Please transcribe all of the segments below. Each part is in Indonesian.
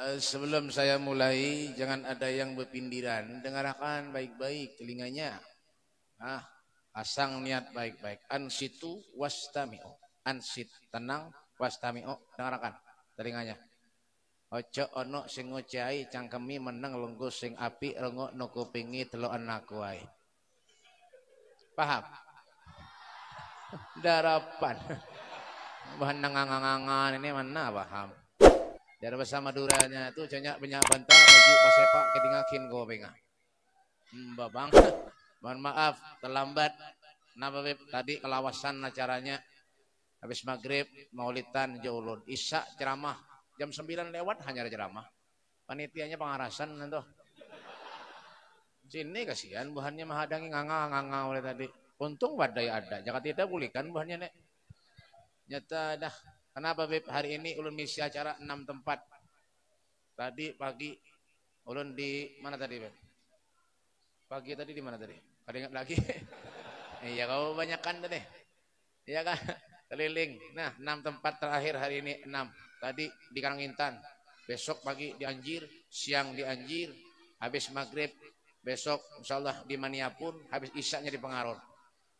Eh, sebelum saya mulai, jangan ada yang berpindiran. Dengarkan baik-baik telinganya. Ah, pasang niat baik-baik. Ansitu wastami'u. Ansit, tenang, wastami'u. Dengarkan telinganya. Ojo ono sing ngocai cangkemi meneng lenggo sing api rengok no kupingi telo anak wae. Paham? Darapan. Bahan nangangangan ini mana paham? Dari bahasa Maduranya itu banyak banyak bantah baju pasepak ketingakin go penga. Hmm, babang. Mohon maaf terlambat. Napa Beb? Tadi kelawasan acaranya. Habis maghrib maulitan jaulun isya ceramah. Jam 9 lewat hanya ceramah. Panitianya pengarasan nanti sini kasihan bahannya menghadangi nganga nganga oleh tadi. Untung badai ada. Jangan tidak pulihkan bahannya nek. Nyata dah Kenapa Beb? Hari ini ulun misi acara enam tempat. Tadi pagi ulun di mana tadi Beb? Pagi tadi di mana tadi? Ada ingat lagi? iya kau banyak kan deh. Iya kan? Keliling. Nah, enam tempat terakhir hari ini enam. Tadi di Karangintan. Besok pagi di Anjir, siang di Anjir, habis maghrib besok insya Allah di Maniapun, habis isaknya di Pengaror.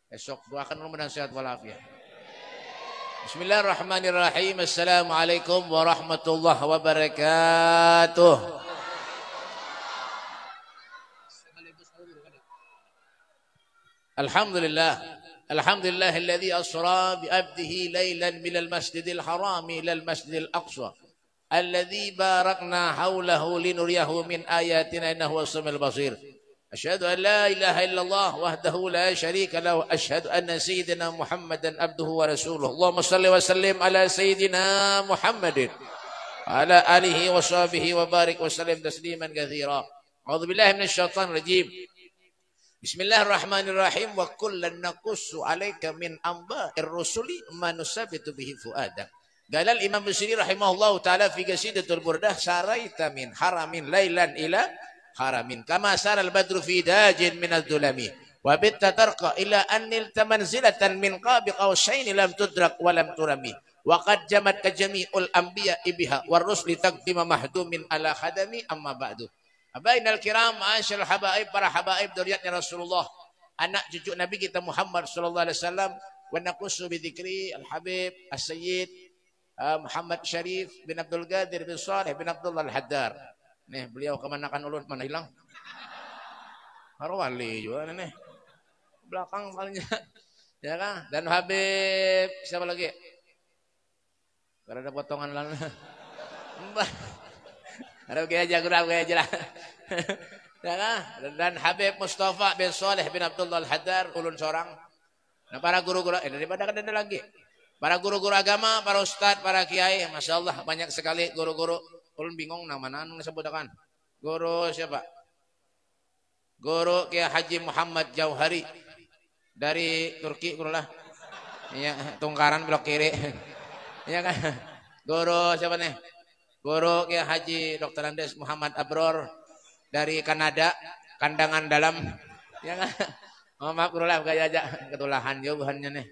Besok doakan mudah sehat walafiat. بسم الله الرحمن الرحيم السلام عليكم ورحمة الله وبركاته الحمد لله الحمد لله الذي أسرى بأبده ليلا من المسجد الحرام إلى المسجد الأقصى الذي باركنا حوله لنريه من آياتنا إنه هو السميع البصير أشهد أن لا إله إلا الله وحده لا شريك له. أشهد أن سيدنا محمدا عبده ورسوله. اللهم صل وسلم على سيدنا محمد. وعلى آله وصحبه وبارك وسلم تسليما كثيرا. أعوذ بالله من الشيطان الرجيم. بسم الله الرحمن الرحيم. وكلا نقص عليك من أنباء الرسل ما نثبت به فؤادك. قال الإمام البصري رحمه الله تعالى في قصيدة البردة ساريت من حرم ليلا إلى haramin kama saral badru fi dajin min adh-dhulami wa bitta tarqa ila an nilta manzilatan min qabi qausain lam tudrak wa lam turami wa qad jamat ka jami'ul anbiya ibiha war rusli taqdima mahdumin ala khadami amma ba'du Abainal kiram, asyal habaib, para habaib duriatnya Rasulullah. Anak cucu Nabi kita Muhammad sallallahu alaihi wasallam. Wa naqusu bidhikri al-habib as-sayyid uh, Muhammad Syarif bin Abdul Qadir bin Saleh bin Abdullah al-Haddar. Nih beliau kemanakan ulun mana hilang? Marwali juga nih. Belakang palingnya. Ya kan? Dan Habib siapa lagi? Karena ada potongan lalu. Ada gaya aja, kurang gaya aja lah. Ya kan? Dan Habib Mustafa bin Saleh bin Abdullah Al-Haddar, ulun seorang. Nah para guru-guru, eh daripada kan ada lagi. Para guru-guru agama, para ustadz, para kiai, Masya Allah banyak sekali guru-guru Ulun bingung nama nanu disebutkan. Guru siapa? Guru Kiai Haji Muhammad Jauhari dari Turki guru lah. Iya, tungkaran belok kiri. Iya kan? Guru siapa nih? Guru Kiai Haji Dr. Andes Muhammad Abror dari Kanada, kandangan dalam. Iya kan? Oh, maaf guru lah, gaya aja ketulahan jawabannya nih.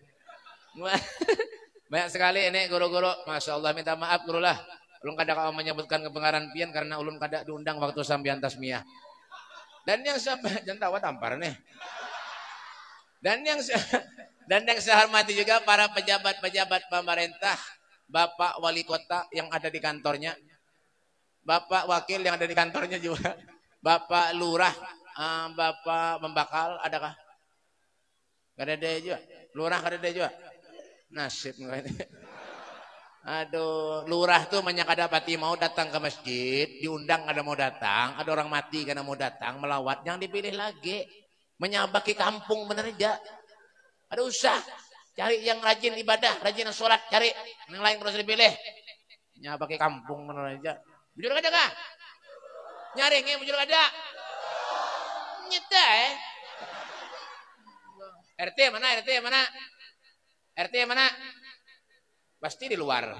Banyak sekali ini guru-guru, masya Allah minta maaf guru lah. Ulun kada kau menyebutkan kebenaran pian karena ulun kada diundang waktu sambian tasmiyah. Dan yang sampai jangan tahu tampar nih. Dan yang dan yang saya hormati juga para pejabat-pejabat pemerintah, Bapak Wali Kota yang ada di kantornya, Bapak Wakil yang ada di kantornya juga, Bapak Lurah, eh, Bapak Membakal, adakah? Kada ada juga. Lurah kada ada juga. Nasib ini. Aduh, lurah tuh menyakadapati mau datang ke masjid, diundang ada mau datang, ada orang mati karena mau datang, melawat, jangan dipilih lagi. Menyabaki kampung bener aja. Ada usah. Cari yang rajin ibadah, rajin sholat, cari. Yang lain terus dipilih. Menyabaki kampung bener aja. Bujur ada kah? Nyaring ya, bujur ada. Nyeta eh. RT mana, RT mana? RT mana? Pasti di luar.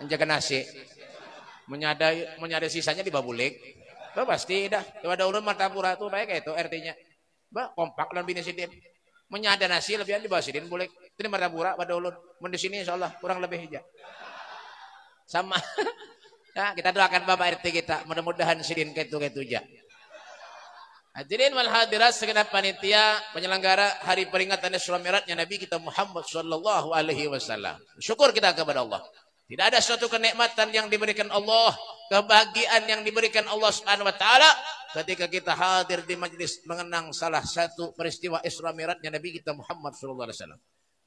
Menjaga nasi. Menyadai, menyadai sisanya di babulik. Bah, pasti dah. Coba ada ulun martapura tuh baik kayak itu RT-nya. Bah, kompak dan bini sidin. Menyada nasi lebihan di bawah sidin boleh. Ini martapura pada ulun. Mun di sini insyaallah kurang lebih aja. Sama Ya, kita doakan Bapak RT kita. Mudah-mudahan sidin ketu ketu aja. Hadirin wal hadirat segenap panitia penyelenggara hari peringatan Isra Mi'rajnya Nabi kita Muhammad sallallahu alaihi wasallam. Syukur kita kepada Allah. Tidak ada suatu kenikmatan yang diberikan Allah, kebahagiaan yang diberikan Allah Subhanahu wa taala ketika kita hadir di majlis mengenang salah satu peristiwa Isra Mi'rajnya Nabi kita Muhammad sallallahu alaihi wasallam.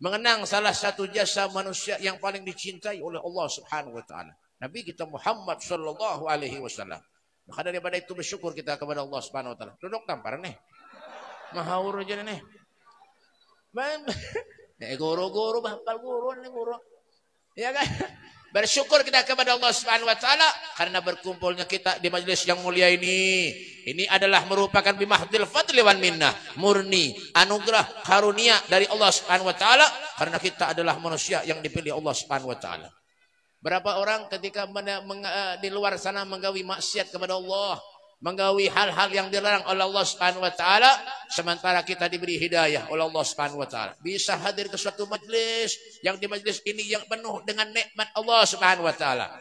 Mengenang salah satu jasa manusia yang paling dicintai oleh Allah Subhanahu wa taala. Nabi kita Muhammad sallallahu alaihi wasallam. Maka daripada itu bersyukur kita kepada Allah Subhanahu wa taala. Duduk tampar nih. Mahaur aja nih. Eh guru-guru bahpal guru nih guru. Ya kan? Bersyukur kita kepada Allah Subhanahu wa taala karena berkumpulnya kita di majelis yang mulia ini. Ini adalah merupakan bimahdil fadli wan minnah, murni anugerah karunia dari Allah Subhanahu wa taala karena kita adalah manusia yang dipilih Allah Subhanahu wa taala. Berapa orang ketika eh, di luar sana menggawi maksiat kepada Allah, menggawi hal-hal yang dilarang oleh Allah Subhanahu wa taala, sementara kita diberi hidayah oleh Allah Subhanahu wa taala. Bisa hadir ke suatu majlis yang di majlis ini yang penuh dengan nikmat Allah Subhanahu wa taala.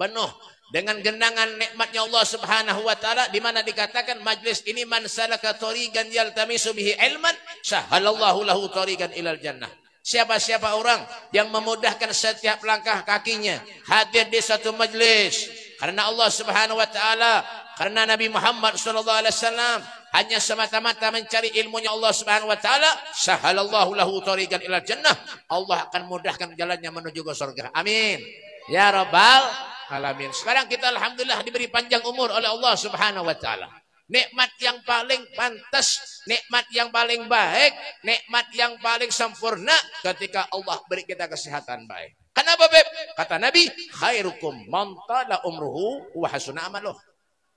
Penuh dengan genangan nikmatnya Allah Subhanahu wa taala di mana dikatakan majlis ini man salaka tariqan yaltamisu bihi ilman sahalallahu lahu tariqan ilal jannah. Siapa-siapa orang yang memudahkan setiap langkah kakinya hadir di satu majlis karena Allah Subhanahu wa taala, karena Nabi Muhammad sallallahu alaihi wasallam hanya semata-mata mencari ilmunya Allah Subhanahu wa taala, sahalallahu lahu tariqan ila jannah. Allah akan mudahkan jalannya menuju ke surga. Amin. Ya rabbal alamin. Sekarang kita alhamdulillah diberi panjang umur oleh Allah Subhanahu wa taala nikmat yang paling pantas, nikmat yang paling baik, nikmat yang paling sempurna ketika Allah beri kita kesehatan baik. Kenapa Beb? Kata Nabi, khairukum man tala umruhu wa hasuna amaluh.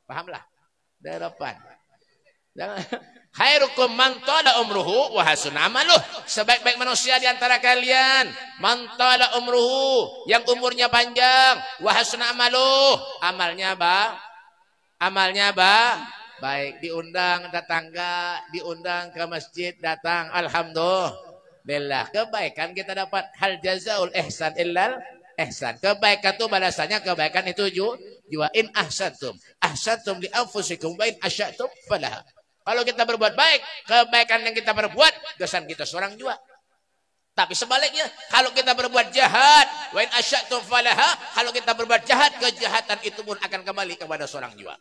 Pahamlah? Dari depan. Khairukum man tala umruhu wa hasuna amaluh. Sebaik-baik manusia di antara kalian, man tala umruhu, yang umurnya panjang, wa hasuna amaluh. Amalnya ba? Amalnya ba? Baik, diundang tetangga, diundang ke masjid, datang. Alhamdulillah. Kebaikan kita dapat. Hal jazaul ihsan illal ihsan. Kebaikan itu balasannya kebaikan itu juga in ahsantum. Ahsantum li anfusikum in asyatum falaha. Kalau kita berbuat baik, kebaikan yang kita berbuat, dosa kita seorang juga. Tapi sebaliknya, kalau kita berbuat jahat, wa in asyatum falaha, kalau kita berbuat jahat, kejahatan itu pun akan kembali kepada seorang juga.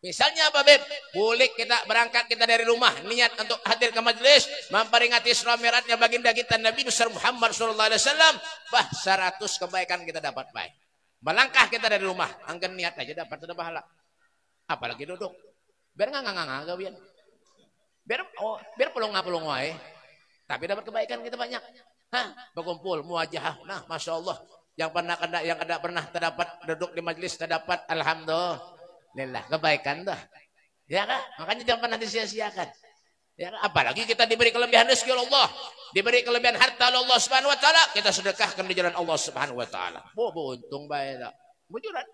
Misalnya apa Beb? Boleh kita berangkat kita dari rumah niat untuk hadir ke majlis memperingati Isra Mi'rajnya baginda kita Nabi besar Muhammad sallallahu alaihi wasallam, bah 100 kebaikan kita dapat baik. Melangkah kita dari rumah, angkat niat aja dapat ada pahala. Apalagi duduk. Biar nggak nggak nggak gawian. Biar oh, biar pelong pelong wae. Tapi dapat kebaikan kita banyak. Hah, berkumpul muajah. Nah, masya Allah. Yang pernah yang ada pernah terdapat duduk di majlis terdapat alhamdulillah Lillah, kebaikan dah. Ya kan? Makanya jangan pernah disia-siakan. Ya kan? Apalagi kita diberi kelebihan rezeki Allah, diberi kelebihan harta oleh Allah Subhanahu wa taala, kita sedekahkan di jalan Allah Subhanahu wa taala. Bu, bu untung baik tak. Bujuran.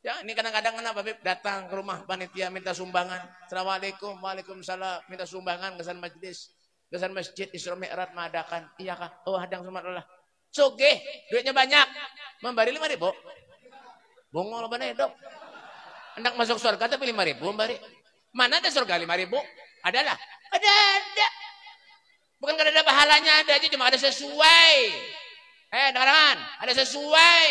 Ya, ini kadang-kadang kenapa Beb? Datang ke rumah panitia minta sumbangan. Assalamualaikum, Waalaikumsalam, minta sumbangan kesan majlis. Kesan masjid Isra Mi'raj mengadakan. Iya kah? Oh, hadang Allah. Soge, duitnya banyak. Memberi lima ribu. Bongol nih, dok? Hendak masuk surga tapi lima ribu mbak mana ada surga lima ribu adalah ada ada bukan karena ada pahalanya ada aja cuma ada sesuai eh dengarkan ada sesuai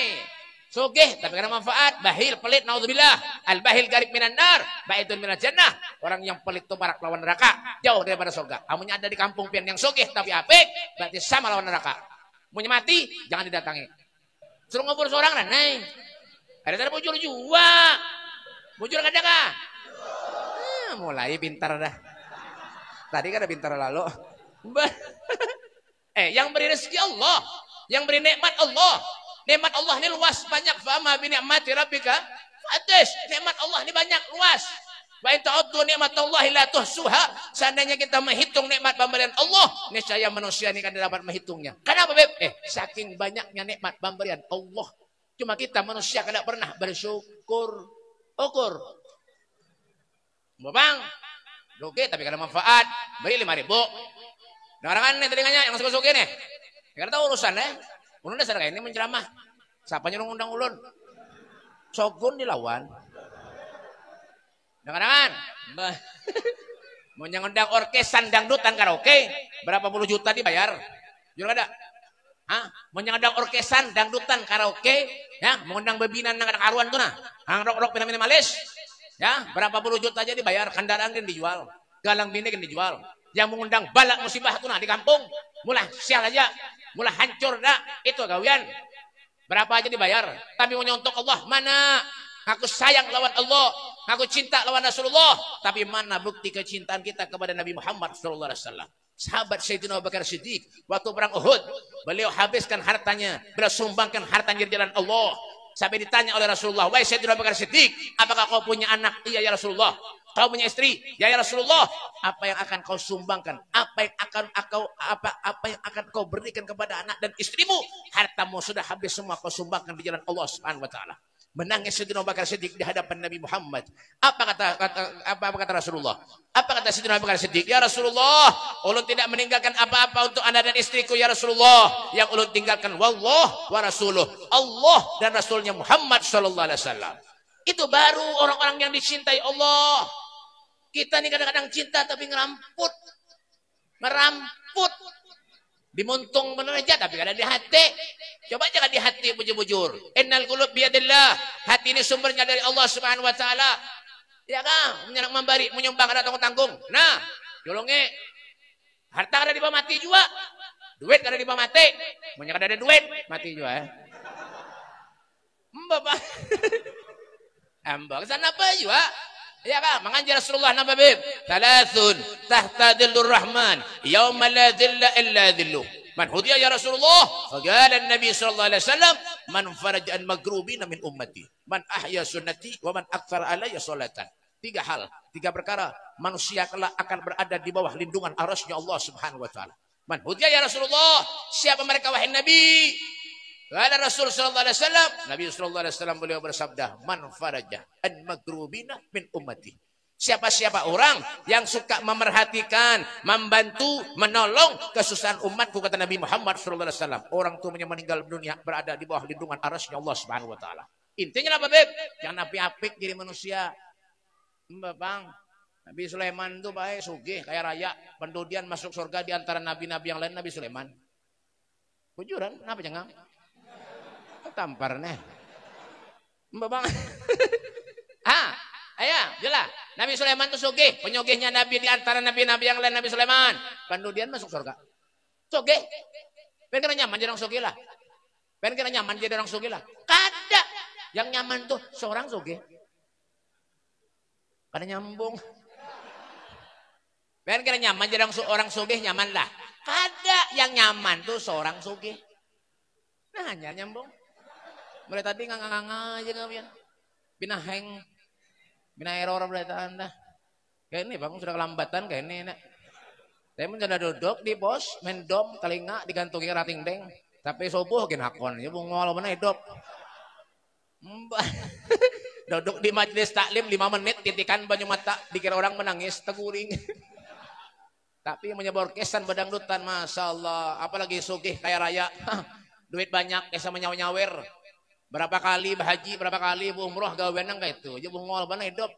Sugih tapi karena manfaat, bahil pelit naudzubillah. Al bahil garib minan nar, baitun minal jannah. Orang yang pelit itu barak lawan neraka, jauh daripada surga. Kamunya ada di kampung pian yang sugih tapi apik, berarti sama lawan neraka. Mau mati, jangan didatangi. Suruh ngobrol seorang dan naik. Ada ada bujur juga. Bujur ada kah? Eh, mulai pintar dah. Tadi kan ada pintar lalu. eh, yang beri rezeki Allah, yang beri nikmat Allah. Nikmat Allah ini luas banyak. Fama bi ni'mati rabbika fatis. Nikmat Allah ini banyak luas. Wa nikmat Allah la tuhsuha. Seandainya kita menghitung nikmat pemberian Allah, niscaya manusia ini kan dapat menghitungnya. Kenapa, Beb? Eh, saking banyaknya nikmat pemberian Allah. Cuma kita manusia tidak pernah bersyukur ukur. Bang, rugi tapi kalau manfaat, beri lima ribu. Dengarkan nih telinganya yang suka-suka nih. Karena tahu urusan ya. Ulun dasar ini menceramah. Siapa nyuruh undang ulun? Sogun dilawan. Dengar-dengar. Mau ngundang orkesan dangdutan karaoke, berapa puluh juta dibayar? Jujur ada? Hah? Mau ngundang orkesan dangdutan karaoke, ya, mengundang bebinan nang karuan tuh nah. Hang rok-rok pina minimalis. Ya, berapa puluh juta aja dibayar, kendaraan kan dijual. Galang bini kan dijual. Yang mengundang balak musibah tuh nah di kampung, mulai sial aja, mulai hancur dah. Itu gawian. Berapa aja dibayar? Tapi mau nyontok Allah, mana? Aku sayang lawan Allah. Aku cinta lawan Rasulullah. Tapi mana bukti kecintaan kita kepada Nabi Muhammad Sallallahu Alaihi Wasallam? Sahabat Sayyidina Abu Bakar Siddiq. Waktu perang Uhud. Beliau habiskan hartanya. Beliau sumbangkan hartanya di jalan Allah. Sampai ditanya oleh Rasulullah. Wahai Sayyidina Abu Bakar Siddiq. Apakah kau punya anak? Iya ya Rasulullah. Kau punya istri? Ya ya Rasulullah. Apa yang akan kau sumbangkan? Apa yang akan kau apa apa yang akan kau berikan kepada anak dan istrimu? Hartamu sudah habis semua kau sumbangkan di jalan Allah Subhanahu wa taala. Menangis Sayyidina Bakar Siddiq di hadapan Nabi Muhammad. Apa kata, kata apa, apa kata Rasulullah? Apa kata Sayyidina Bakar Siddiq? Ya Rasulullah, ulun tidak meninggalkan apa-apa untuk anak dan istriku ya Rasulullah. Yang ulun tinggalkan wallah wa rasuluh. Allah dan Rasulnya Muhammad sallallahu alaihi wasallam. Itu baru orang-orang yang dicintai Allah. Kita ini kadang-kadang cinta tapi ngeramput. Ngeramput. Dimuntung benar aja tapi kadang di hati. Coba jangan di hati bujur-bujur. Innal qulub biadillah. Hati ini sumbernya dari Allah Subhanahu wa taala. Ya kan? Menyenang memberi, menyumbang ada tanggung-tanggung. Nah, jolongnya harta ada di mati juga. Duit ada di mati. Punya ada duit, mati juga ya. Mbak, Mbak, ke sana apa juga? Ya kan? Mengajar Rasulullah nama bib. Thalathun tahta dhillur rahman. Yawma la dhilla illa dhilluh. Man hudiya ya Rasulullah. Faqala Nabi sallallahu alaihi wasallam, man faraja an magrubina min ummati. Man ahya sunnati wa man akthar alayya salatan. Tiga hal, tiga perkara. Manusia kelak akan berada di bawah lindungan arasnya Allah subhanahu wa ta'ala. Man ya Rasulullah. Siapa mereka wahai Nabi? Kata Rasul sallallahu alaihi wasallam, Nabi sallallahu alaihi wasallam beliau bersabda, "Man faraja an magrubina min ummati." Siapa-siapa orang yang suka memerhatikan, membantu, menolong kesusahan umatku kata Nabi Muhammad sallallahu alaihi wasallam. Orang tuanya meninggal dunia berada di bawah lindungan arasnya Allah Subhanahu wa taala. Intinya apa, Beb? Jangan apik-apik jadi manusia. Mbak Bang, Nabi Sulaiman itu baik, sugih, kayak raya. Pendudian masuk surga di antara nabi-nabi yang lain Nabi Sulaiman. Kujuran, kenapa jangan? Tampar nih. Mbak Bang. ah, ayah, jelas. Nabi Sulaiman itu sugih, penyugihnya Nabi di antara nabi-nabi yang lain Nabi Sulaiman. Kemudian masuk surga. Sugih. Pengen kena nyaman jadi orang sugih lah. Pengen kena nyaman jadi orang sugih lah. Kada. Yang nyaman tuh seorang sugih. Kada nyambung. Pengen kena nyaman jadi orang sugih nyaman lah. Kada yang nyaman tuh seorang sugih. Nah, hanya nyambung. Mulai tadi nganga-nganga aja kalian. Binaheng. Bina error berarti anda. Kayak ini bang sudah kelambatan kayak ini. Nak. Saya pun sudah duduk di bos, main dom, telinga digantungi rating deng. Tapi subuh gin hakon, ya bung ngawal mana hidup. duduk di majelis taklim lima menit, titikan banyu mata, dikira orang menangis, teguring. Tapi menyebor kesan badangdutan, masya Allah. Apalagi sugih kaya raya, duit banyak, kesa menyawer-nyawer. Berapa kali berhaji, berapa kali umroh gawean kayak itu. Aja bungol mana hidup.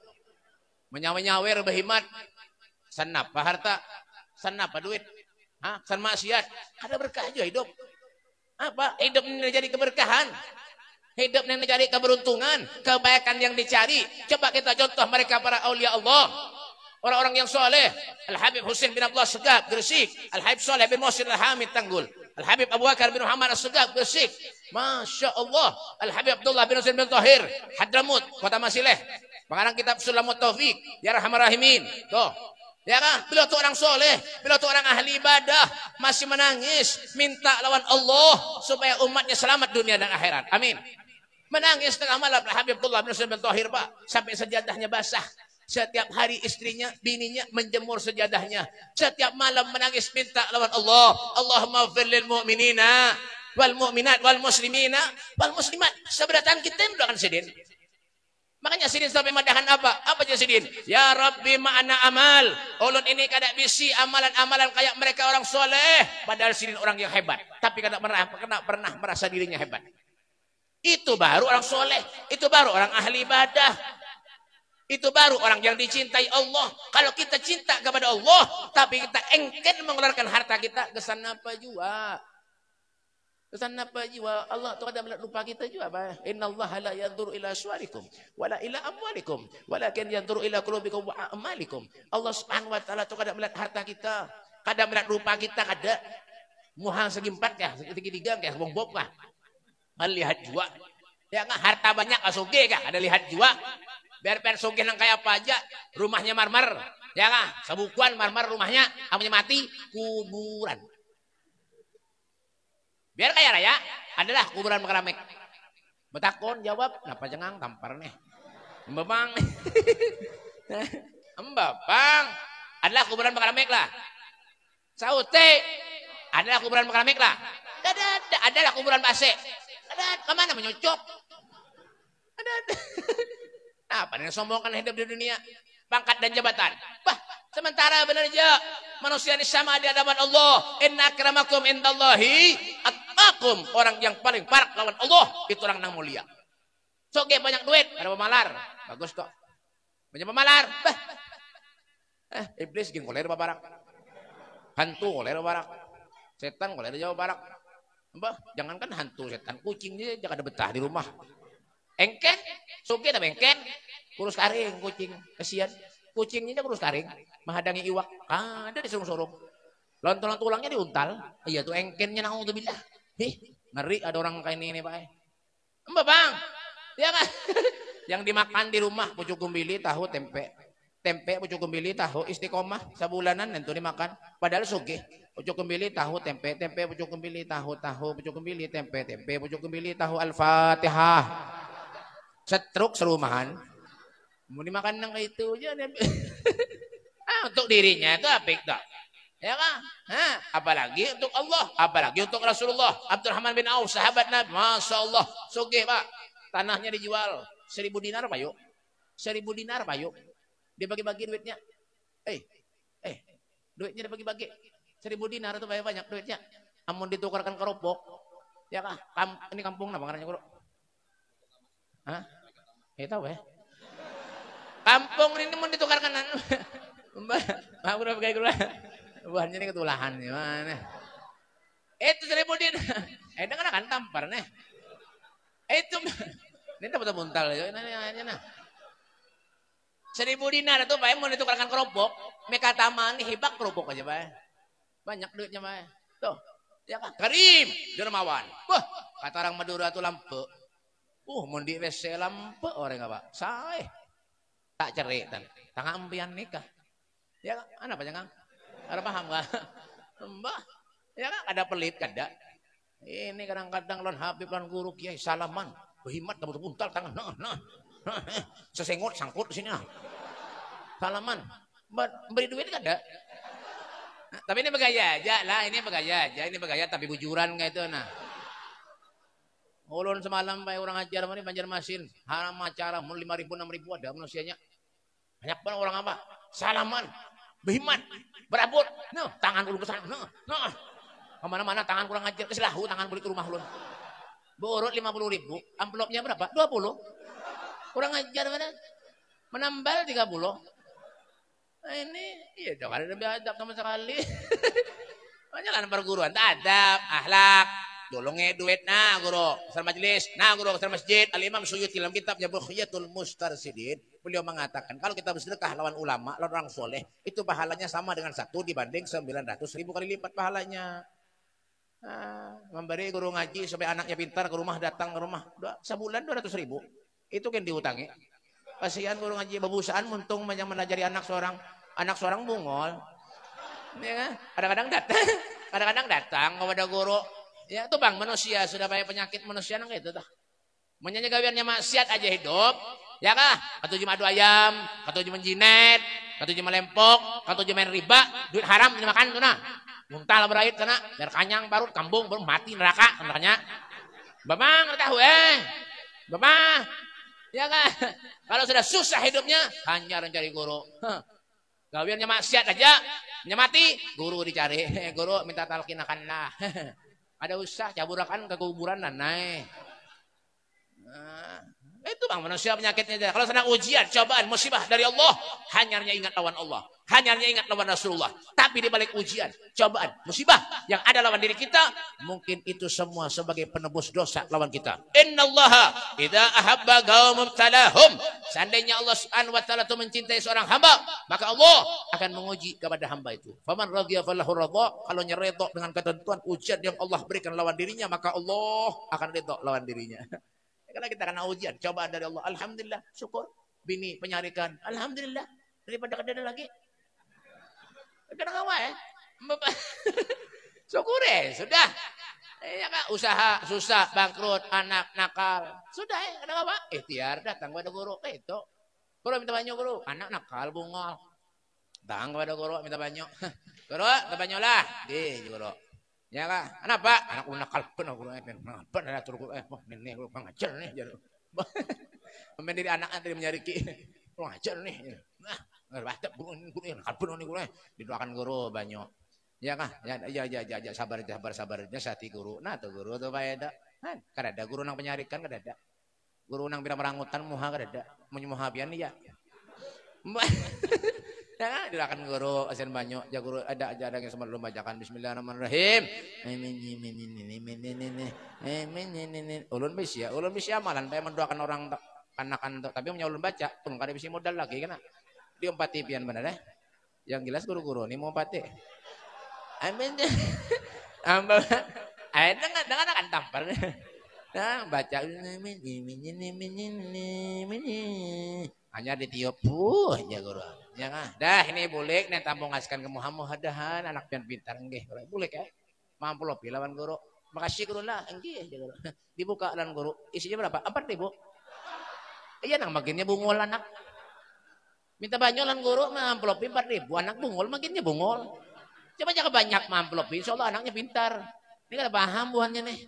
Menyawer-nyawer berhimat. Senapa harta? Senapa duit? Hah? Sen maksiat? Ada berkah aja hidup. Apa? Hidup ini jadi keberkahan. Hidup ini jadi keberuntungan. Kebaikan yang dicari. Coba kita contoh mereka para aulia Allah. Orang-orang yang soleh. Al-Habib Husain bin Abdullah Segaf, Gresik. Al-Habib Soleh bin Muhsin Al-Hamid, Tanggul. Al-Habib Abu Bakar bin Muhammad As-Segaf, Gresik. Masya Allah. Al-Habib Abdullah bin Husain bin Tahir. Hadramut, kota Masileh. Pengarang kitab Sulamut Taufik. Ya Rahman Rahimin. Tuh. Ya kan? Beliau tuh orang soleh. Beliau tuh orang ahli ibadah. Masih menangis. Minta lawan Allah. Supaya umatnya selamat dunia dan akhirat. Amin. Menangis tengah malam. Habib Abdullah bin Husain bin Tahir, Pak. Sampai sejadahnya basah. Setiap hari istrinya, bininya menjemur sejadahnya. Setiap malam menangis minta lawan Allah. Allahumma firlil mu'minina wal mu'minat wal muslimina wal muslimat. Seberatan kita mendoakan sidin. Makanya sidin sampai madahan apa? Apa aja sidin? Ya Rabbi ma'ana amal. Ulun ini kada bisi amalan-amalan kayak mereka orang soleh. Padahal sidin orang yang hebat. Tapi kada pernah, pernah, merasa dirinya hebat. Itu baru orang soleh. Itu baru orang ahli ibadah. Itu baru orang yang dicintai Allah. Kalau kita cinta kepada Allah, tapi kita engken mengeluarkan harta kita, kesan apa juga? Kesan apa juga? Allah tu ada lupa kita juga. Inna Allah la yanzur ila suarikum, wala ila amwalikum, walakin yanzur ila qulubikum wa amalikum. Allah Subhanahu wa taala tu kada melihat harta kita, kada melihat rupa kita, kada muhang segi empat ya, segi tiga ya, bong bob kah? Melihat juga. Ya nggak harta banyak asuge kah? Ada lihat juga. Biar sugih nang kayak apa aja, rumahnya marmer. Ya kan? Sebukuan marmer rumahnya, amunya mati, kuburan. Biar kaya raya, adalah kuburan keramik. Betakon jawab, kenapa jangan tampar nih? Mbak Bang. Mbak Bang. Adalah kuburan keramik lah. Saute. Adalah kuburan keramik lah. Ada, ada, adalah kuburan base. Ada, ke mana menyocok? Apa yang sombongkan hidup di dunia? Pangkat dan jabatan. Bah, sementara benar aja manusia ini sama di hadapan Allah. Inna akramakum indallahi atqakum. Orang yang paling parak lawan Allah itu orang yang mulia. Soge banyak duit, ada pemalar. Bagus kok. Banyak pemalar. Bah. Eh, iblis gini koler barak. Hantu koler barak. Setan koler jauh barak. Mbah, jangankan hantu setan, kucingnya jangan ada betah di rumah. Engken, suki ada engken, kurus karing kucing, kesian. Kucingnya kurus karing, menghadangi iwak. Ah, ada di surung-surung. Lontolan tulangnya diuntal. Iya tuh engkennya nang tuh bilah. Hih, ngeri ada orang kayak ini, Pak. Mbak Bang, ya kan? Yang dimakan di rumah pucuk kumbili, tahu, tempe. Tempe, pucuk kumbili, tahu, istiqomah, sebulanan itu dimakan. Padahal suki. Pucuk kumbili, tahu, tempe, tempe, pucuk kumbili, tahu, tahu, pucuk kumbili, tempe, tempe, pucuk kumbili, tahu, al-fatihah setruk serumahan. Mau dimakan nang itu aja ah, untuk dirinya itu apik tak ya kan? Ha, apalagi untuk Allah apalagi untuk Rasulullah. Abdurrahman bin Auf sahabat Nabi. Masya Allah sugih pak. Tanahnya dijual. Seribu dinar pak yuk. Seribu dinar pak yuk. Dibagi-bagi duitnya. Eh eh duitnya dibagi-bagi. Seribu dinar itu banyak banyak duitnya. Amun ditukarkan ke ropok ya Kam, ini kampung apa karena Hah? Eh tahu ya. Kampung ini mau ditukarkan Mbak, mau udah pakai gula. Buahnya ini ketulahan mana? Itu seribu din. Eh dengan kan tampar nih. Itu ini dapat buntal ya. Ini ini nah. Seribu dinar itu Pak mau ditukarkan kerupuk. Mereka taman hibak kerupuk aja Pak. Banyak duitnya Pak. Tuh. Ya kan? Karim, dermawan. Wah, kata orang Madura itu lampu. Uh, mau di WC lampu orang apa? Saya tak cerai tan. Tangan ampian nikah. Ya, anak apa jangan? Ada paham gak? Mbah, ya kan ada pelit kada. Ini kadang-kadang lon Habib lon guru kiai salaman. Berhimat dapat puntal tangan. Nah, nah. Sesengot sangkut di sini. Nah. Salaman. Beri duit kada. Nah, tapi ini bergaya aja lah, ini bergaya aja, ini bergaya tapi bujuran kayak itu nah. Ulun semalam baik orang ajar mana Banjarmasin, haram acara mun lima ribu enam ribu ada manusianya. Banyak banget orang apa? Salaman, behimat, berabot, no, tangan kurang ke sana, no, no. Ke mana-mana tangan kurang ajar, keselahu tangan beli ke rumah ulun. Borot lima puluh ribu, amplopnya berapa? Dua puluh. Kurang ajar mana? Menambal tiga puluh. Nah ini, iya dong, ada lebih adab sama sekali. Banyak kan perguruan, adab, ahlak, Dolongnya duit. Nah guru. Besar majelis nah guru besar masjid. Al imam suyuti dalam kitabnya Bukhiyatul Mustarsidin beliau mengatakan kalau kita bersedekah lawan ulama lawan orang soleh itu pahalanya sama dengan satu dibanding 900 ribu kali lipat pahalanya. Nah, memberi guru ngaji sampai anaknya pintar ke rumah datang ke rumah dua, sebulan 200 ribu. Itu kan diutangi kasihan guru ngaji babusaan muntung yang menajari anak seorang. Anak seorang bungol. Ya kan? Kadang-kadang datang kadang-kadang datang kepada guru Ya itu bang manusia sudah banyak penyakit manusia nang itu dah. Menyanyi gawiannya maksiat aja hidup. Ya kah? Katuju madu ayam, katuju menjinet, katuju melempok, katuju main riba, duit haram dimakan tuh nah. Muntah berait sana, biar kanyang parut kambung baru mati neraka nerakanya. Bamang tahu eh. Bamang. Ya kan? Kalau sudah susah hidupnya, hanya mencari guru. Gawiannya maksiat aja, nyamati, guru dicari. Guru minta talkin akan lah. Ada usah caburakan ke kuburan nah. Nah. Memang manusia penyakitnya. Kalau sedang ujian, cobaan, musibah dari Allah, hanya ingat lawan Allah. Hanya ingat lawan Rasulullah. Tapi di balik ujian, cobaan, musibah yang ada lawan diri kita, mungkin itu semua sebagai penebus dosa lawan kita. Innallaha idza ahabba qaumum talahum. Seandainya Allah Subhanahu wa taala itu mencintai seorang hamba, maka Allah akan menguji kepada hamba itu. Faman radhiya falahu radha. Kalau nyeretok dengan ketentuan ujian yang Allah berikan lawan dirinya, maka Allah akan ridho lawan dirinya. Karena kita kena ujian, cobaan dari Allah. Alhamdulillah, syukur. Bini penyarikan. Alhamdulillah. Daripada kedada lagi. Kadang kawa ya. Syukur ya, sudah. Ya kan, usaha susah, bangkrut, anak nakal. Sudah ya, kadang apa? Ikhtiar datang pada guru. Eh, itu. Guru minta banyak guru. Anak nakal, bungol. Datang kepada guru minta banyak. Guru, minta banyak lah. Di, guru. Ya kan? Kenapa? Anak udah nakal pun aku Kenapa ada turun eh wah ini guru ngajar nih jadi. Pemain diri anak tadi menyariki. Ngajar nih. Nah, Baca guru ini guru ini kalpun ini guru didoakan guru banyak. Ya kah? Ya ya ya ya, ya sabar sabar sabarnya sati guru. Nah tuh guru tuh bae da. Kan kada ada guru nang penyarikan kada ada. Guru nang pirang perangutan muha kada ada. Mun muha pian ya. Ya kan? Didoakan guru asen banyak. Ya guru ada aja ada yang belum bacakan Bismillahirrahmanirrahim. Amin amin amin amin amin amin. Ulun bisa ya, ulun bisa amalan. Pengen mendoakan orang anak-anak tapi punya ulun baca, pun kada bisa modal lagi kan di empati pian benar eh? Yang jelas guru-guru ini mau empati. Amin. Amba ayat dengan dengan akan tampar. Nah, baca hanya ditiup puh ya guru. Ya kan? Dah ini boleh nih tampung ngaskan ke Muhammad hadahan anak pian pintar nggih. Boleh ya? Mampu loh lawan guru. Makasih guru lah, enggih ya guru. Dibuka dan guru. Isinya berapa? Empat ribu. Iya nang makinnya bungul anak. Minta banyolan guru mamplopi empat ribu. Anak bungol makinnya bungol. Coba jangan banyak mamplopi. Insya anaknya pintar. Ini kan paham buahnya nih.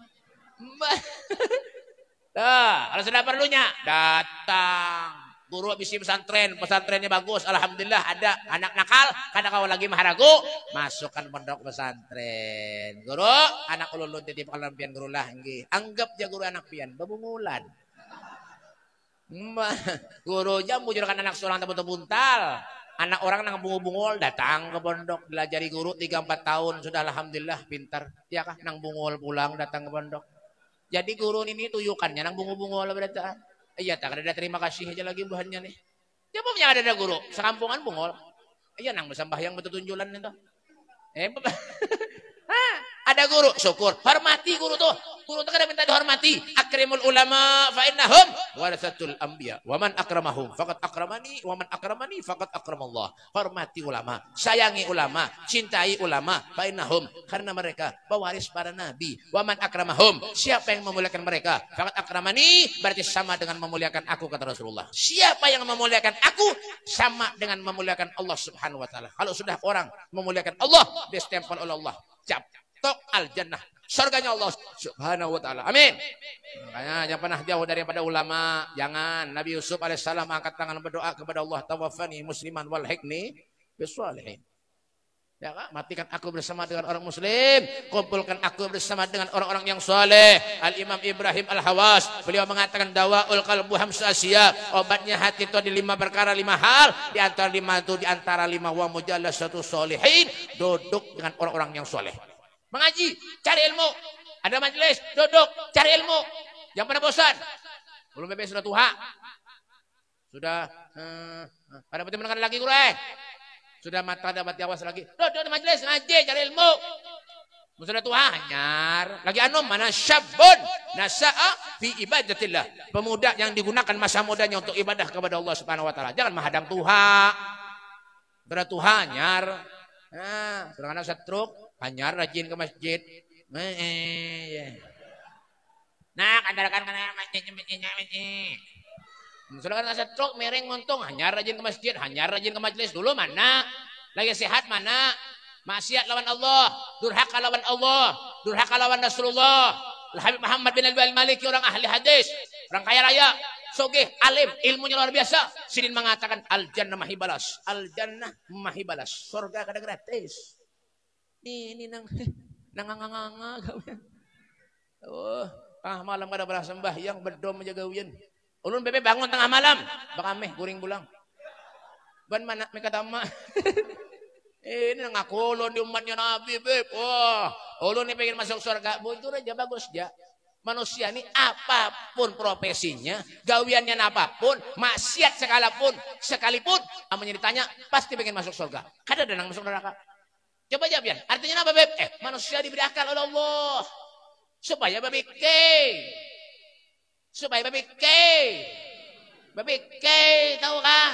Nah, kalau sudah perlunya datang. Guru bisa pesantren, pesantrennya bagus. Alhamdulillah ada anak nakal. Kadang kau lagi maharagu, masukkan pondok pesantren. Guru, anak ulun titip alam pian guru lah. Anggap dia guru anak pian, babungulan. Guru jam bujurkan anak seorang buntal. Anak orang nang bungul-bungul datang ke pondok belajari guru 3 4 tahun sudah alhamdulillah pintar. Ya kah nang bungul pulang datang ke pondok. Jadi guru ini tuyukannya nang bungul-bungul berarti. Iya tak ada terima kasih aja lagi buahnya nih. Dia punya ada ada guru sekampungan bungul. Iya nang yang betul tunjulan itu. Eh, ada guru, syukur. Hormati guru tuh. Guru tuh kada minta dihormati. Akrimul ulama fa innahum warasatul anbiya. Wa man akramahum faqad akramani wa man akramani faqad akramallah. Hormati ulama, sayangi ulama, cintai ulama fa innahum karena mereka pewaris para nabi. Wa man akramahum, siapa yang memuliakan mereka? Faqad akramani berarti sama dengan memuliakan aku kata Rasulullah. Siapa yang memuliakan aku sama dengan memuliakan Allah Subhanahu wa taala. Kalau sudah orang memuliakan Allah, distempel oleh Allah. Cap tok al jannah surganya Allah subhanahu wa ta'ala amin makanya jangan pernah jauh daripada ulama jangan Nabi Yusuf alaihissalam angkat tangan berdoa kepada Allah tawafani musliman wal hikni biswalihin Ya kan? Matikan aku bersama dengan orang muslim. Kumpulkan aku bersama dengan orang-orang yang soleh. Al-Imam Ibrahim Al-Hawas. Beliau mengatakan dawaul kalbu hamsasya. Obatnya hati itu ada lima perkara, lima hal. Di antara lima itu, di antara lima wa mujallah satu solehin. Duduk dengan orang-orang yang soleh. Mengaji, cari ilmu. Ada majelis, duduk, cari ilmu. Jangan pernah bosan. Belum bebas sudah tua. Sudah uh, pada penting menekan lagi gue. Sudah mata dapat awas lagi. Duduk di majelis, ngaji, cari ilmu. Sudah tua, nyar. Lagi anu mana syabun nasa'a fi ibadatillah. Pemuda yang digunakan masa mudanya untuk ibadah kepada Allah Subhanahu wa taala. Jangan menghadang Tuhan. Tua, nyar. Nah, sudah anak setruk, Hanyar rajin ke masjid. Nah, kandalkan kena masjid masjid. Sudah kan stroke miring untung hanyar rajin ke masjid, hanyar rajin ke majelis dulu mana? Lagi sehat mana? Maksiat lawan Allah, durhaka lawan Allah, durhaka lawan Rasulullah. Habib Muhammad bin Al-Maliki orang ahli hadis, orang kaya raya, sogeh, alim, ilmunya luar biasa. Sidin mengatakan al jannah mahibalas, al jannah mahibalas, surga kada gratis. Ini nang nanganganga gawian. Oh, ah malam kada belah sembahyang bedom aja gawian. Ulun bebe bangun tengah malam. Baka meh guring bulang. Ban mana me kata emak. eh, ini ngaku ulun di umatnya Nabi, beb. Wah, ulun ini pengen masuk surga. Bu, itu aja bagus, ya. Manusia ini apa pun profesinya, gawiannya apa pun, maksiat sekalipun, sekalipun, amanya ditanya, pasti pengen masuk surga. Kada ada yang masuk neraka. Coba jawab ya. Artinya apa, Beb? Eh, manusia diberi akal oleh Allah. Supaya berpikir. Supaya berpikir. Berpikir, tahu kah?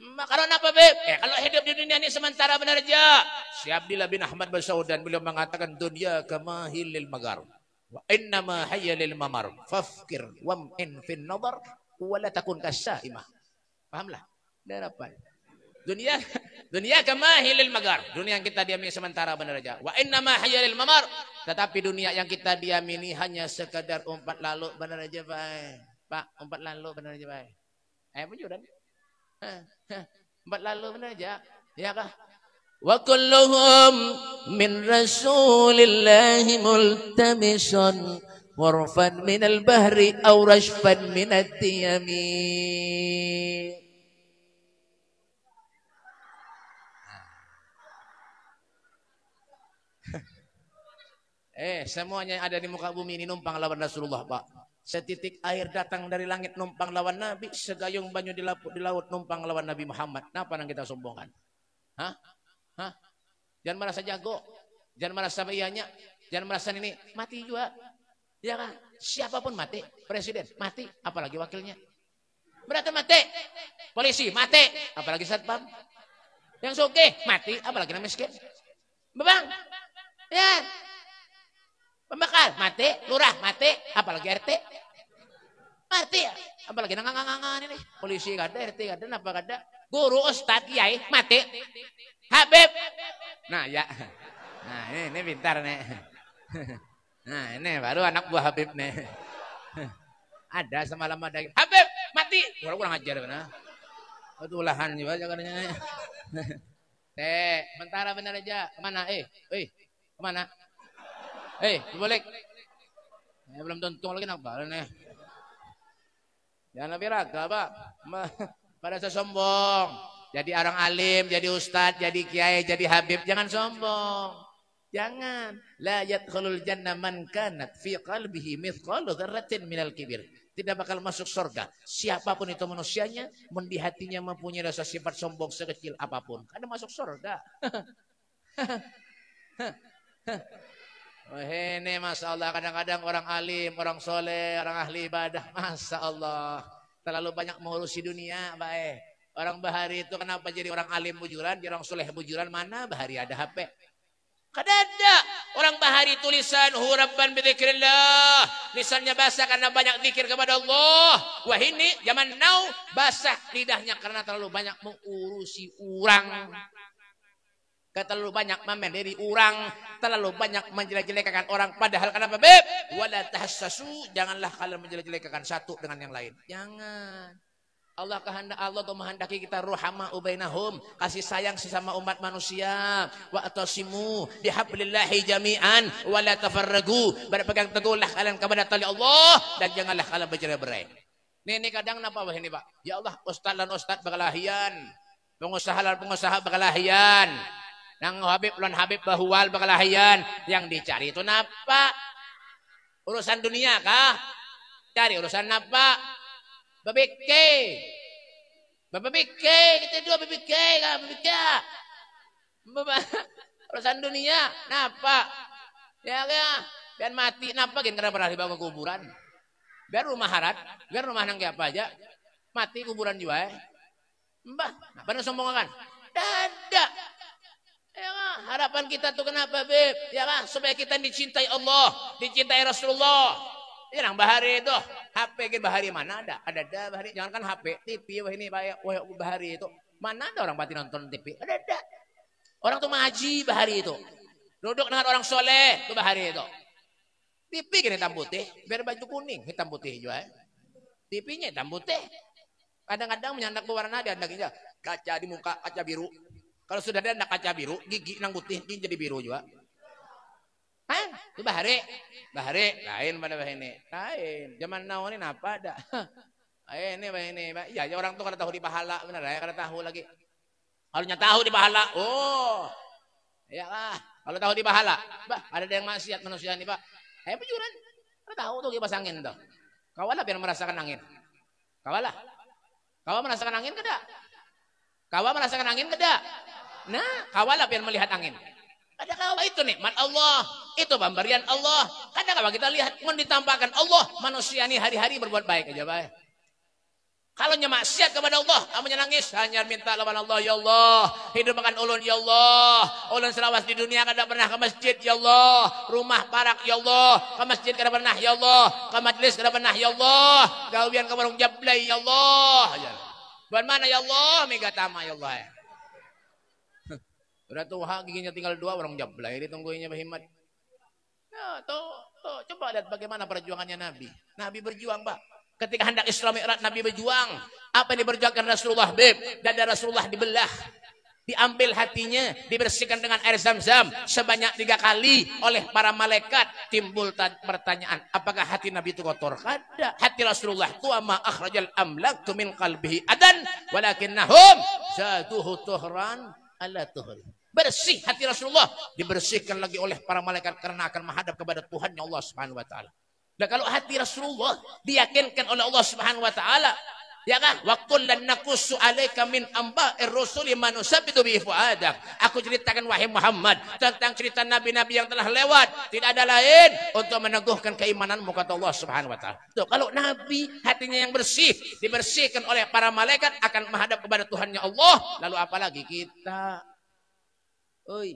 Karena apa, Beb? Eh, kalau hidup di dunia ini sementara benar aja. Si Abdillah bin Ahmad Basaudan beliau mengatakan dunia kamahilil magar. Wa innama hayya lil mamar. Fafkir wam'in fin nadar wala takun kasaimah. Pahamlah? Dan apa? Dunia dunia kemahilil magar. Dunia yang kita diami sementara benar aja. Wa inna ma hayalil mamar. Tetapi dunia yang kita diami ini hanya sekadar umpat lalu benar aja baik. Pak, umpat lalu benar aja pak. Eh, mujur kan? Eh, umpat lalu benar aja. Ya kah? Wa kulluhum min rasulillahi multamisun warfan min al-bahri aw rashfan min at-tiyami. Eh, semuanya yang ada di muka bumi ini numpang lawan Rasulullah, Pak. Setitik air datang dari langit numpang lawan Nabi, segayung banyu di laut, di laut numpang lawan Nabi Muhammad. Kenapa yang kita sombongkan? Hah? Hah? Jangan merasa jago. Jangan merasa ianya. Jangan merasa ini. Mati juga. Ya kan? Siapa pun mati. Presiden mati. Apalagi wakilnya. Berarti mati. Polisi mati. Apalagi satpam. Yang suke mati. Apalagi yang miskin. Bebang. Ya. Pembakar mati. Lurah mati. Apalagi RT. Mati. Apalagi nangangangan ini. Polisi kada, RT kada, apa kada. Guru, ustad, kiai, mati. Habib. Nah ya. Nah ini, ini pintar nih. Nah ini baru anak buah Habib nih. Ada semalam ada. Habib mati. Kurang kurang ajar benar. Itu ulahan juga jangan Teh, mentara benar aja. Ke mana? Eh, eh, ke mana? Eh, boleh. Ya, belum tentu lagi nak balik nih. Jangan lebih raga, Pak. Pada sombong. Jadi orang alim, jadi ustadz, jadi kiai, jadi habib. Jangan sombong. Jangan. La yadkhulul jannah man kanat fi qalbihi mithqalu dzarratin minal kibir. Tidak bakal masuk surga. Siapa pun itu manusianya, di hatinya mempunyai rasa sifat sombong sekecil apa pun. Karena masuk surga. oh, ini Masya Allah. Kadang-kadang orang alim, orang soleh, orang ahli ibadah. Masya Allah. Terlalu banyak mengurusi dunia. Baik. Orang Bahari itu kenapa jadi orang alim bujuran, jadi orang soleh bujuran, mana Bahari ada HP? Kada ada. Orang Bahari tulisan huraban bidzikrillah. Lisannya basah karena banyak zikir kepada Allah. Wah ini zaman now basah lidahnya karena terlalu banyak mengurusi orang. Terlalu banyak dari orang, terlalu banyak menjelek-jelekkan orang. Padahal kenapa beb? Wala tahassasu, janganlah kalian menjelek-jelekkan satu dengan yang lain. Jangan. Allah kehendak Allah tuh menghendaki kita ruhama ubainahum, kasih sayang sesama umat manusia. Wa atasimu bihablillahi jami'an wa. Berpegang teguhlah kalian kepada tali Allah dan janganlah kalian bercerai-berai. Ini, ini kadang napa ini Pak? Ya Allah, ustaz dan ustaz berkelahian. Pengusaha dan pengusaha berkelahian. Nang Habib lan Habib bahual berkelahian. Yang dicari itu napa? Urusan dunia kah? Cari urusan napa? Babike. Babike, kita dua babike kah, babike. Urusan dunia, napa? Ya ya, biar mati napa gen karena pernah ke kuburan. Biar rumah harat, biar rumah nang apa aja. Mati kuburan juga eh. Mbah, apa nih sombong kan? Dada. Ya kan? harapan kita tuh kenapa, Beb? Ya kan? Supaya kita dicintai Allah, dicintai Rasulullah. Ini nang bahari itu. HP gitu bahari mana ada? Ada ada bahari. Jangan kan HP, TV wah ini wah bahari itu. Mana ada orang mati nonton TV? Ada ada. Orang tuh maji bahari itu. Duduk dengan orang soleh tuh bahari itu. TV gini hitam putih, biar baju kuning hitam putih juga. TV-nya hitam putih. Kadang-kadang menyandak warna dia andakinya kaca di muka kaca biru. Kalau sudah ada kaca biru, gigi nang putih gigi jadi biru juga. Hah? Itu bahari. Bahari lain pada bahini. Lain. Zaman now ini apa ada? Eh, ini, ini, ini. Ya, ya orang tuh kada tahu di pahala, benar ya, kada tahu lagi. Kalau tahu di pahala, oh, ya lah. Kalau tahu di pahala, bah, ada yang maksiat manusia ini, Pak. Eh, pejuran. Kada tahu tuh kipas angin tuh. Kawalah biar merasakan angin. Kawalah. Kawa merasakan angin kada? Kawa merasakan angin kada? Nah, kawalah biar melihat angin. Ada kawa itu nikmat Allah. Itu pemberian Allah. Kadang kalau kita lihat, mau ditampakkan Allah, manusia ini hari-hari berbuat baik aja baik. Kalau maksiat kepada Allah, kamu nangis, hanya minta lawan Allah, ya Allah. Hidup makan ulun, ya Allah. Ulun selawas di dunia kada pernah ke masjid, ya Allah. Rumah parak, ya Allah. Ke masjid kada pernah, ya Allah. Ke majlis kada pernah, ya Allah. Gawian ke warung jablay, ya Allah. Buat mana, ya Allah? Mega tama, ya Allah. Udah tua, giginya tinggal dua, warung jablay. Ditungguinnya berhimat. Ya, tuh, tuh, coba lihat bagaimana perjuangannya Nabi. Nabi berjuang, Pak. Ketika hendak Islam Mi'raj Nabi berjuang. Apa yang diperjuangkan Rasulullah Beb? Dan Rasulullah dibelah. Diambil hatinya, dibersihkan dengan air zam-zam sebanyak tiga kali oleh para malaikat. Timbul pertanyaan, apakah hati Nabi itu kotor? Kada. Hati Rasulullah itu ama akhrajal amlak min qalbihi adan walakinnahum zaduhu tuhran ala tuhri. Bersih hati Rasulullah dibersihkan lagi oleh para malaikat karena akan menghadap kepada Tuhan Allah Subhanahu wa taala. Dan kalau hati Rasulullah diyakinkan oleh Allah Subhanahu wa taala, ya kan? Waktu dan nakusu alaika min amba ar-rusuli manusabitu bi fuadak. Aku ceritakan wahai Muhammad tentang cerita nabi-nabi yang telah lewat. Tidak ada lain untuk meneguhkan keimananmu kata Allah Subhanahu wa taala. Tuh, kalau nabi hatinya yang bersih, dibersihkan oleh para malaikat akan menghadap kepada Tuhannya Allah. Lalu apalagi kita? Oi.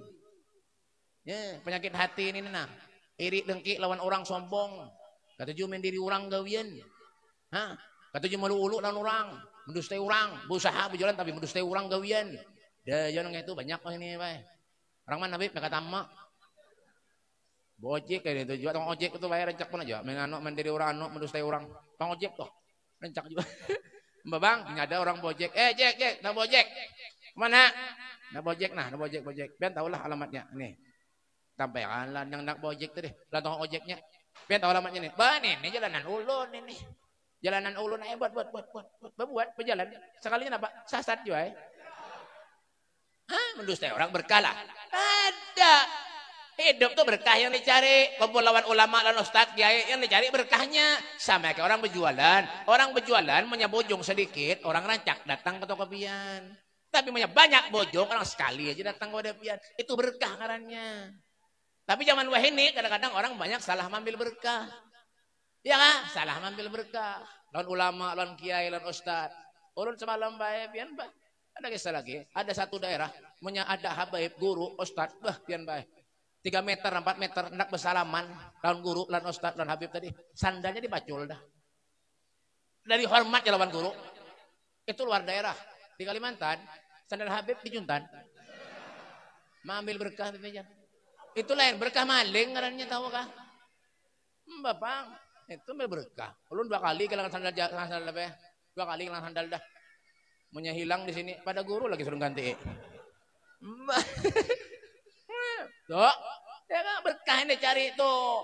Ya, penyakit hati ini nah. Iri dengki lawan orang sombong. Kata jumen diri orang gawian. Ha? Kata jumen ulu-ulu lawan orang. Mendustai orang. Berusaha berjalan tapi mendustai orang gawian. Dah jangan itu banyak ini. Bay. Orang mana bib? Mereka tamak. Bojek kayak itu juga. Tong ojek itu bayar rencak pun aja. Menganuk mendiri orang anuk mendustai orang. Tong ojek tuh. Rencak juga. Mbak bang, ada orang bojek. Eh, jek, jek, nah bojek. Mana? Nah bojek, nah, nah bojek, bojek. Biar tahulah alamatnya. Nih. Tampaikanlah yang nak bojek tadi. Lah tong ojeknya. Biar tahu alamatnya nih. Bah nih, ini jalanan ulun ini. Jalanan ulun ayo buat buat buat buat buat buat berjalan. Sekalinya apa? Sasat juga ya. Hah, mendustai orang berkala. Ada. Hidup tuh berkah yang dicari. Kumpul lawan ulama dan ustaz kiai yang dicari berkahnya. Sama kayak orang berjualan. Orang berjualan punya bojong sedikit, orang rancak datang ke toko pian. Tapi punya banyak bojong, orang sekali aja datang ke pian. Itu berkah karannya. Tapi zaman wah ini kadang-kadang orang banyak salah mengambil berkah. Ya kan? Salah mengambil berkah. Lawan ulama, lawan kiai, lawan ustad. Urun semalam baik, pian baik. Ada kisah lagi. Ada satu daerah, punya ada habaib, guru, ustad, bah pian baik. Tiga meter, empat meter, hendak bersalaman. Lawan guru, lawan ustad, lawan habib tadi. Sandalnya dibacul dah. Dari hormat ya lawan guru. Itu luar daerah. Di Kalimantan, sandal habib di Juntan. Mengambil berkah di meja. Itu lain berkah maling ngarannya tahu kah? Hmm, Bapak, itu berkah. Ulun dua kali kehilangan sandal sandal apa ya? Dua kali kehilangan sandal dah. Punya hilang di sini. Pada guru lagi suruh ganti. Tuh, ya kan berkah ini cari tuh.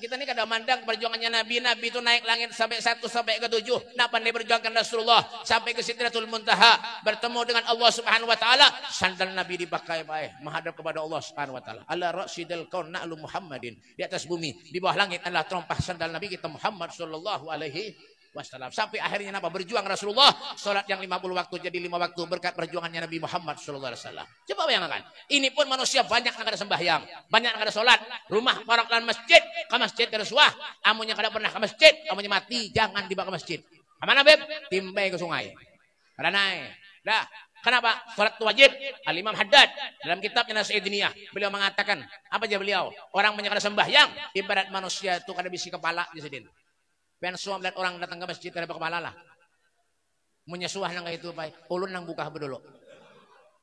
Kita ini kadang mandang perjuangannya Nabi. Nabi itu naik langit sampai satu sampai ke tujuh. Napa nih berjuangkan Rasulullah sampai ke Sidratul Muntaha bertemu dengan Allah Subhanahu Wa Taala. Sandal Nabi dipakai baik menghadap kepada Allah Subhanahu Wa Taala. Allah Rasidul Kaun Na'lu Muhammadin di atas bumi di bawah langit adalah trompah sandal Nabi kita Muhammad Sallallahu Alaihi Wasallam. Sampai akhirnya apa? Berjuang Rasulullah. Sholat yang 50 waktu jadi 5 waktu berkat perjuangannya Nabi Muhammad Sallallahu Alaihi Wasallam. Coba bayangkan. Ini pun manusia banyak yang ada sembahyang. Banyak yang ada sholat. Rumah, parak dan masjid. Ke masjid ke suah. Amunya kada pernah ke masjid. Amunya mati. Jangan dibawa ke masjid. Ke mana Beb? Timbai ke sungai. Kada naik. Dah. Kenapa? Sholat wajib. Al-Imam Haddad. Dalam kitabnya Nasi'idniyah. Beliau mengatakan. Apa aja beliau? Orang banyak sembahyang. Ibarat manusia itu kada bisi kepala. Jadi Pensuam lihat orang datang ke masjid ada kepala lah. Menyesuah nang itu baik. Ulun nang buka dulu.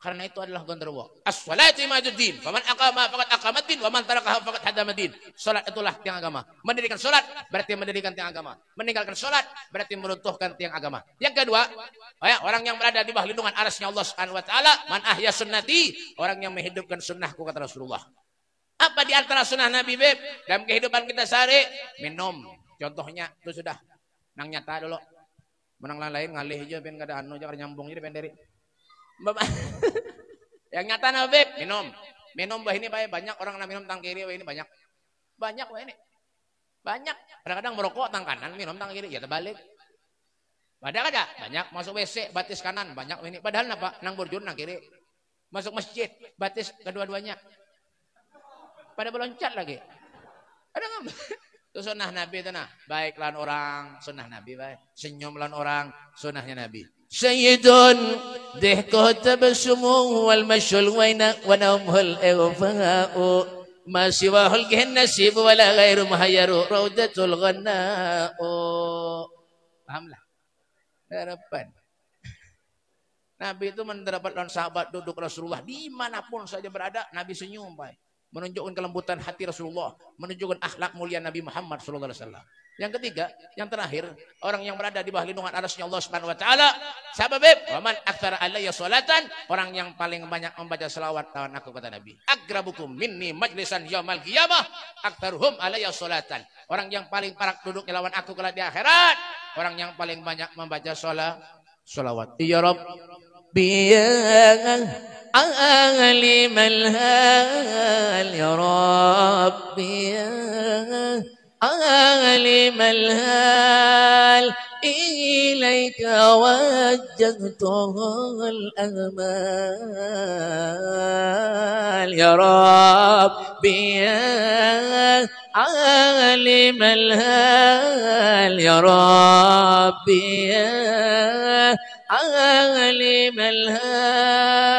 Karena itu adalah gondorwo. As-salatu imaduddin. Faman aqama faqad aqamaddin wa man tarakaha faqad hadamaddin. Salat itulah tiang agama. Mendirikan salat berarti mendirikan tiang agama. Meninggalkan salat berarti meruntuhkan tiang agama. Yang kedua, ya, orang yang berada di bawah lindungan arasnya Allah Subhanahu wa taala, man ahya sunnati, orang yang menghidupkan sunnahku kata Rasulullah. Apa di antara sunnah Nabi Beb? Dalam kehidupan kita sehari, minum, Contohnya itu sudah nang nyata dulu. Menang lain ngalih aja ben kada anu aja nyambung jadi ben dari. yang nyata nabi minum. Minum bah ini banyak orang nak minum tang kiri ini banyak. Banyak wah ini. Banyak. Kadang-kadang merokok tang kanan, minum tang kiri, ya terbalik. Padahal ada banyak masuk WC batis kanan banyak ini. Padahal apa? Nang burjun nang kiri. Masuk masjid batis kedua-duanya. Pada meloncat lagi. Ada nggak? Itu sunnah Nabi itu nah. Baik lan orang, sunnah Nabi baik. Senyum lan orang, sunnahnya Nabi. Sayyidun dihku tabassumu wal mashul waina wa nawmul ighfa'u ma siwahul gihin nasib wala ghairu muhayyaru raudatul ghanna'u. Pahamlah? Harapan. Nabi itu mendapat sahabat duduk Rasulullah di mana pun saja berada Nabi senyum baik menunjukkan kelembutan hati Rasulullah, menunjukkan akhlak mulia Nabi Muhammad SAW. Yang ketiga, yang terakhir, orang yang berada di bawah lindungan arasnya Allah Subhanahu wa taala, sabab waman aktsara alayya salatan, orang yang paling banyak membaca selawat lawan aku kata Nabi. Agrabukum minni majlisan yaumal qiyamah aktsaruhum alayya salatan. Orang yang paling parak duduk lawan aku kelak di akhirat, orang yang paling banyak membaca salat salawat. Ya Rabb, biya عالم الهال يا ربي عالم الهال إليك وجهت الأمال يا ربي عالم الهال يا ربي عالم الهال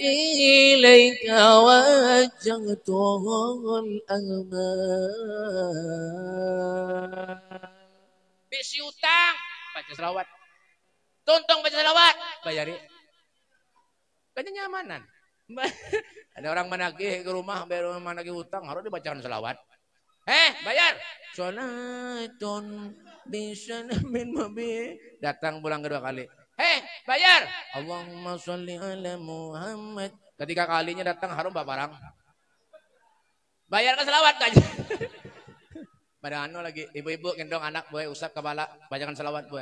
إليك وجهته الأمان Bisi utang, baca selawat. Tuntung baca selawat, bayari. Kayaknya nyamanan. Ada orang menagih ke rumah, baru menagih utang, harus dibacakan selawat. Eh, bayar. Salatun bisa min mobil. Datang pulang kedua kali. Hei, bayar. Allahumma sholli ala Muhammad. Ketika kalinya datang harum barang. Bayar ke selawat aja. Pada anu lagi, ibu-ibu gendong anak boy usap kepala, bacakan selawat boy.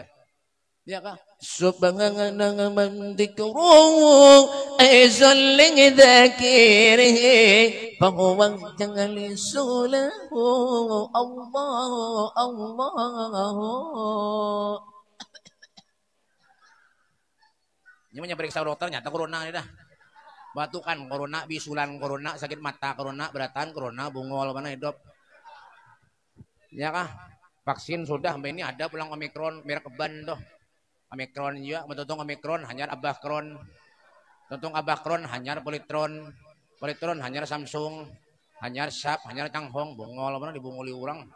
Ya kah? Subhanallah mandikru aizalling dzakirihi fahuwa jangali sulahu Allah Allah Ini punya periksa dokter nyata corona ini dah. Batukan corona, bisulan corona, sakit mata corona, beratan corona, bungol mana hidup. Ya kah? Vaksin sudah, ini ada pulang omikron, merek ban tuh. Omikron juga, metutong Omikron, hanyar Abahkron. Tutong Abahkron, hanyar Politron. Politron, hanyar Samsung. Hanyar Sap, hanyar Canghong. Bungol mana dibunguli orang.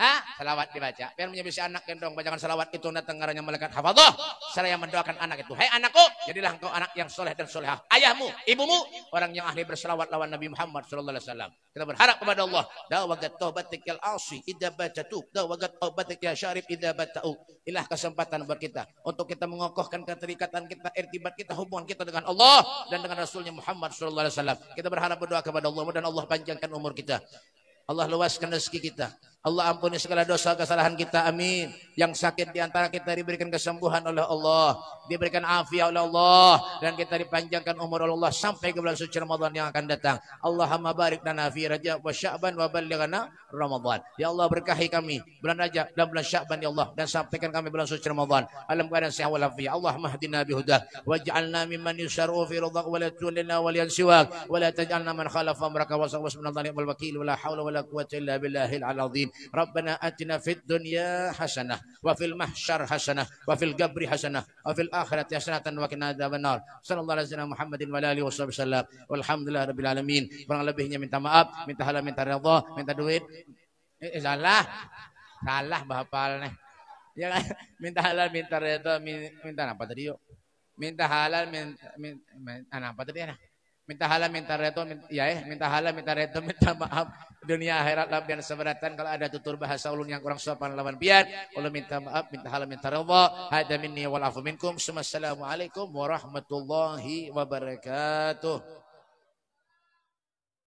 Ha? Salawat dibaca. Biar menjadi anak gendong bacakan salawat itu datang ngaranya malaikat hafadzah. Saya mendoakan anak itu. Hai anakku, jadilah engkau anak yang soleh dan solehah. Ayahmu, ibumu, orang yang ahli berselawat lawan Nabi Muhammad sallallahu alaihi wasallam. Kita berharap kepada Allah. Dawagat taubatik al asi idza batatu. Dawagat taubatik ya syarif idza batau. Ilah kesempatan buat kita untuk kita mengokohkan keterikatan kita, irtibat kita, hubungan kita dengan Allah dan dengan Rasulnya Muhammad sallallahu alaihi wasallam. Kita berharap berdoa kepada Allah dan Allah panjangkan umur kita. Allah luaskan rezeki kita. Allah ampuni segala dosa kesalahan kita. Amin. Yang sakit di antara kita diberikan kesembuhan oleh Allah. Diberikan afiat oleh Allah. Dan kita dipanjangkan umur oleh Allah sampai ke bulan suci Ramadan yang akan datang. Allahumma barik lana fi Rajab wa Sya'ban wa balighana Ramadan. Ya Allah berkahi kami bulan Rajab dan bulan Sya'ban ya Allah dan sampaikan kami bulan suci Ramadan. Alam keadaan sehat walafiat. Allah mahdina bihudah waj'alna mimman yusharu fi ridhaq wa la tulina wa liyansiwak wa la taj'alna man khalafa amraka wa sawwas min wal wakil wa la hawla wa la quwwata illa billahil azim. Rabbana atina في الدنيا hasanah wa fil mahsyar hasanah wa fil qabri hasanah wa fil akhirati hasanatan wa qina adzabannar. Sallallahu alaihi wasallam Muhammadin wa alihi wasallam. Walhamdulillah rabbil alamin. Kurang lebihnya minta maaf, minta halal, minta ridha, minta duit. Eh, salah. Salah bahapalnya. Ya kan? Minta halal, minta ridha, minta apa tadi yuk? Minta halal, minta, minta, minta ah, nah, apa tadi ya? Minta halal, minta reto, minta, ya eh, minta halal, minta reto, minta maaf, dunia akhirat labian seberatan kalau ada tutur bahasa ulun yang kurang sopan lawan biar kalau minta maaf minta halal minta redha hada minni wal afu minkum. Assalamualaikum warahmatullahi wabarakatuh